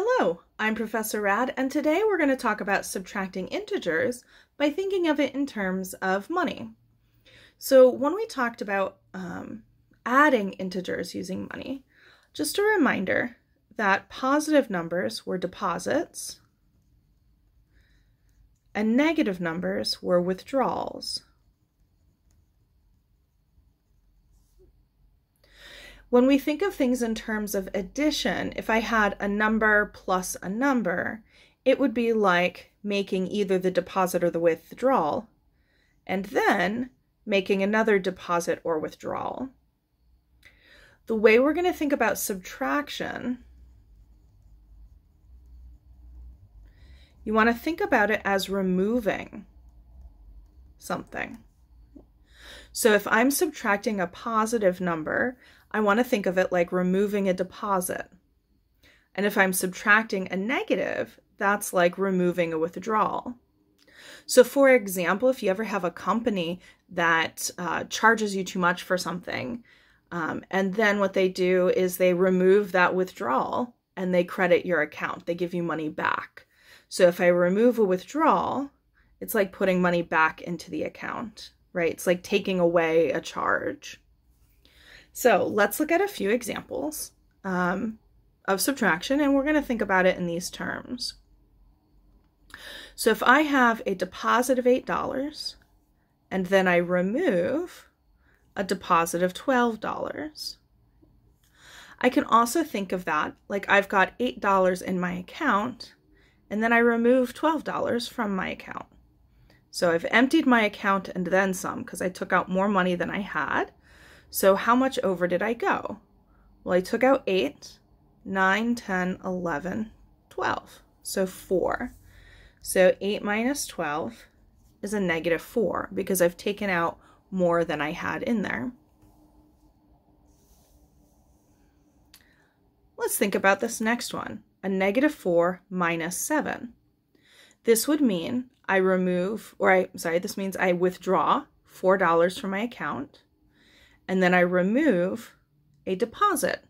Hello, I'm Professor Rad, and today we're going to talk about subtracting integers by thinking of it in terms of money. So when we talked about um, adding integers using money, just a reminder that positive numbers were deposits and negative numbers were withdrawals. When we think of things in terms of addition, if I had a number plus a number, it would be like making either the deposit or the withdrawal, and then making another deposit or withdrawal. The way we're going to think about subtraction, you want to think about it as removing something. So if I'm subtracting a positive number, I want to think of it like removing a deposit. And if I'm subtracting a negative, that's like removing a withdrawal. So, for example, if you ever have a company that uh, charges you too much for something, um, and then what they do is they remove that withdrawal and they credit your account, they give you money back. So, if I remove a withdrawal, it's like putting money back into the account, right? It's like taking away a charge. So let's look at a few examples um, of subtraction, and we're going to think about it in these terms. So if I have a deposit of $8 and then I remove a deposit of $12, I can also think of that like I've got $8 in my account and then I remove $12 from my account. So I've emptied my account and then some because I took out more money than I had. So how much over did I go? Well, I took out 8, 9, 10, 11, 12. So 4. So 8 minus 12 is a negative 4 because I've taken out more than I had in there. Let's think about this next one. A negative 4 minus 7. This would mean I remove, or I, sorry, this means I withdraw $4 from my account and then I remove a deposit.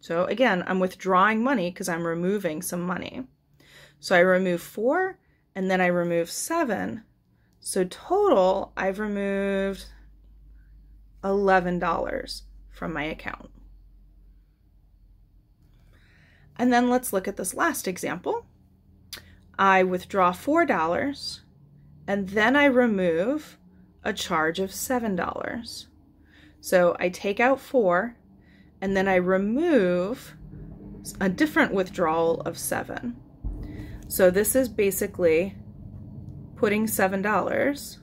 So again, I'm withdrawing money because I'm removing some money. So I remove four and then I remove seven. So total, I've removed $11 from my account. And then let's look at this last example. I withdraw $4 and then I remove a charge of $7. So I take out four and then I remove a different withdrawal of seven. So this is basically putting $7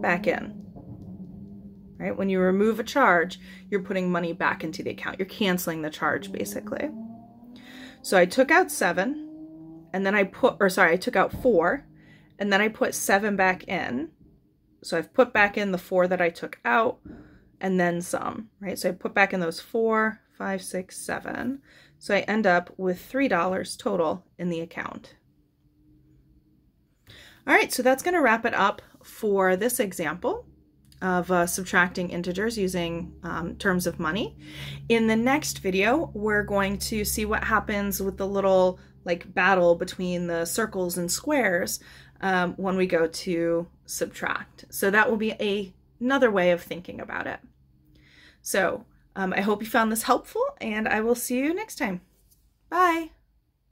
back in. Right? When you remove a charge, you're putting money back into the account. You're canceling the charge basically. So I took out seven and then I put, or sorry, I took out four and then I put seven back in so I've put back in the four that I took out and then some, right? So I put back in those four, five, six, seven. So I end up with $3 total in the account. All right, so that's going to wrap it up for this example of uh, subtracting integers using um, terms of money. In the next video, we're going to see what happens with the little like battle between the circles and squares um, when we go to subtract. So that will be a, another way of thinking about it. So um, I hope you found this helpful and I will see you next time. Bye.